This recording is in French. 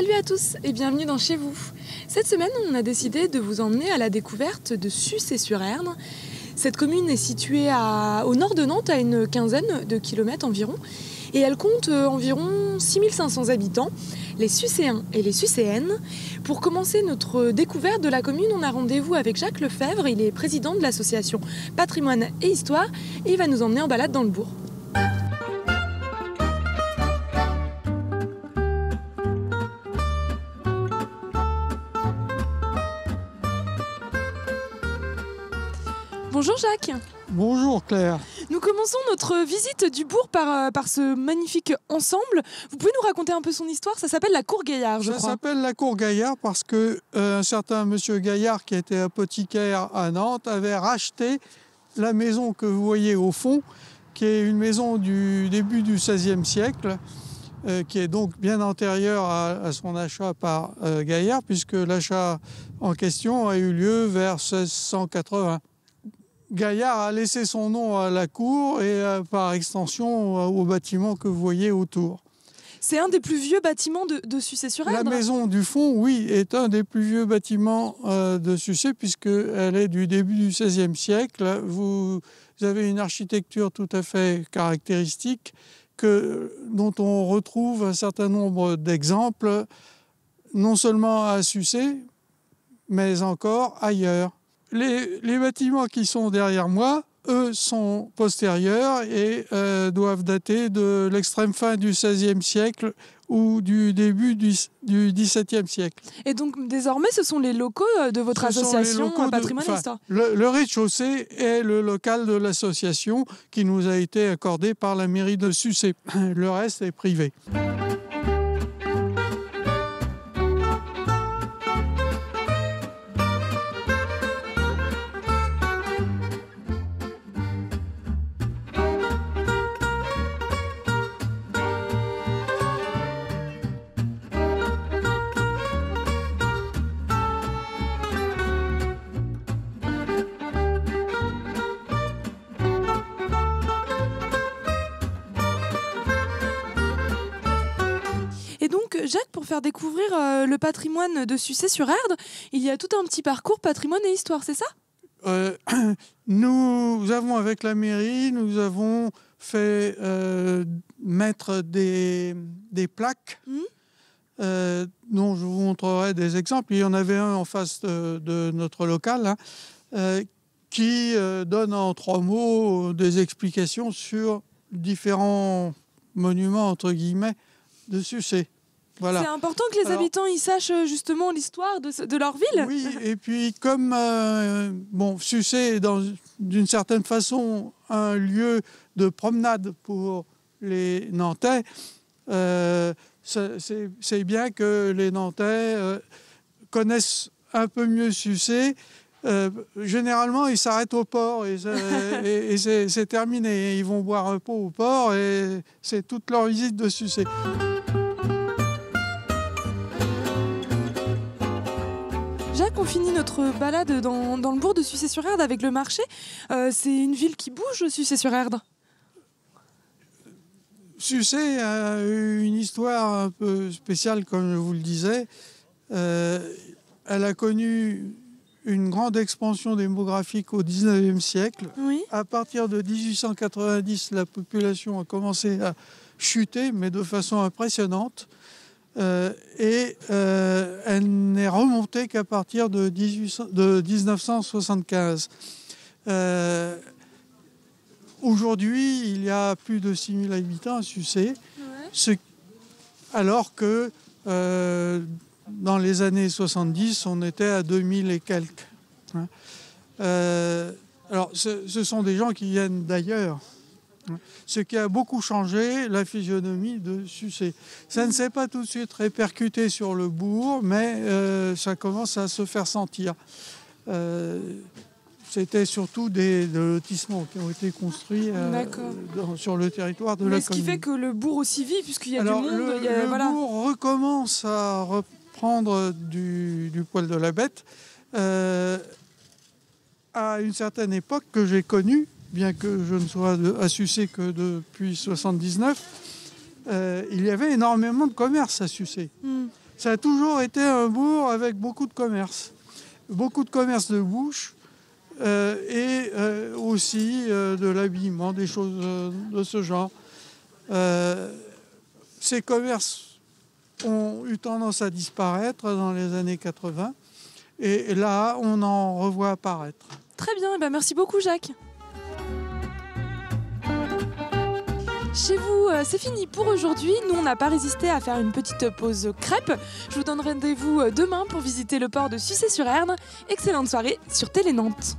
Salut à tous et bienvenue dans Chez vous. Cette semaine, on a décidé de vous emmener à la découverte de Sucé-sur-Erne. Cette commune est située au nord de Nantes, à une quinzaine de kilomètres environ, et elle compte euh, environ 6500 habitants, les Sucéens et les Sucéennes. Pour commencer notre découverte de la commune, on a rendez-vous avec Jacques Lefebvre, il est président de l'association Patrimoine et Histoire, et il va nous emmener en balade dans le bourg. Bonjour Jacques. Bonjour Claire. Nous commençons notre visite du bourg par, euh, par ce magnifique ensemble. Vous pouvez nous raconter un peu son histoire? Ça s'appelle la Cour Gaillard, je Ça crois. s'appelle la Cour Gaillard parce que euh, un certain monsieur Gaillard, qui était apothicaire à Nantes, avait racheté la maison que vous voyez au fond, qui est une maison du début du XVIe siècle, euh, qui est donc bien antérieure à, à son achat par Gaillard, puisque l'achat en question a eu lieu vers 1680. Gaillard a laissé son nom à la cour et euh, par extension euh, au bâtiment que vous voyez autour. C'est un des plus vieux bâtiments de, de La Sucé-sur-Erdre. maison du fond, oui, est un des plus vieux bâtiments euh, de Sucé puisqu'elle est du début du XVIe siècle. Vous avez une architecture tout à fait caractéristique que, dont on retrouve un certain nombre d'exemples, non seulement à Sucé, mais encore ailleurs. Les, les bâtiments qui sont derrière moi, eux, sont postérieurs et euh, doivent dater de l'extrême fin du XVIe siècle ou du début du, du XVIIe siècle. Et donc désormais, ce sont les locaux euh, de votre Ce association de- Patrimoine enfin, Histoire. Le, le rez-de-chaussée est le local de l'association qui nous a été accordé par la mairie de Sucé. Le reste est privé. Jacques, pour faire découvrir euh, le patrimoine de Sucé-sur-Erdre, il y a tout un petit parcours patrimoine et histoire, c'est ça? Euh, nous avons, avec la mairie, nous avons fait euh, mettre des, des plaques euh, dont je vous montrerai des exemples. Il y en avait un en face de, de notre local hein, qui donne en trois mots des explications sur différents monuments, entre guillemets, de Sucé. Voilà. C'est important que les Alors- habitants y sachent euh, justement l'histoire de, leur ville. Oui, et puis comme euh, bon, Sucé est d'une certaine façon un lieu de promenade pour les Nantais, euh, c'est bien que les Nantais euh, connaissent un peu mieux Sucé. Généralement, ils s'arrêtent au port et, et- c'est terminé. Ils vont boire un pot au port et c'est toute leur visite de Sucé. Jacques, on finit notre balade dans, dans le bourg de Sucé-sur-Erdre avec le marché. Euh, c'est une ville qui bouge, Sucé-sur-Erdre. Sucé a eu une histoire un peu spéciale, comme je vous le disais. Euh, elle a connu une grande expansion démographique au 19e siècle. Oui. À partir de 1890, la population a commencé à chuter, mais de façon impressionnante. Euh, et euh, elle n'est remontée qu'à partir de, 1800 de 1975. Euh, Aujourd'hui, il y a plus de 6000 habitants à Sucé, ce- alors que dans les années 70, on était à 2000 et quelques. hein. Alors, ce, ce sont des gens qui viennent d'ailleurs. Ce qui a beaucoup changé la physionomie de Sucé. Ça ne s'est pas tout de suite répercuté sur le bourg, mais euh, ça commence à se faire sentir. Euh, C'était surtout des, des lotissements qui ont été construits euh, dans- sur le territoire de Mais la ce qui commune. fait que le bourg aussi vit, puisqu'il y a Alors, du monde. le, il y a- le voilà. bourg recommence à reprendre du, du poil de la bête à une certaine époque que j'ai connue, bien que je ne sois à Sucé que depuis 79. euh, il y avait énormément de commerce à Sucé. Hmm. Ça a toujours été un bourg avec beaucoup de commerce. Beaucoup de commerce de bouche euh, et euh, aussi euh, de l'habillement, des choses de ce genre. ces commerces ont eu tendance à disparaître dans les années 80 et là, on en revoit apparaître. Très bien, et eh ben merci beaucoup Jacques. Chez vous, euh, c'est fini pour aujourd'hui. Nous, on n'a pas résisté à faire une petite pause crêpe. Je vous donne rendez-vous euh, demain pour visiter le port de Sucé-sur-Erne. Excellente soirée sur Télé Nantes.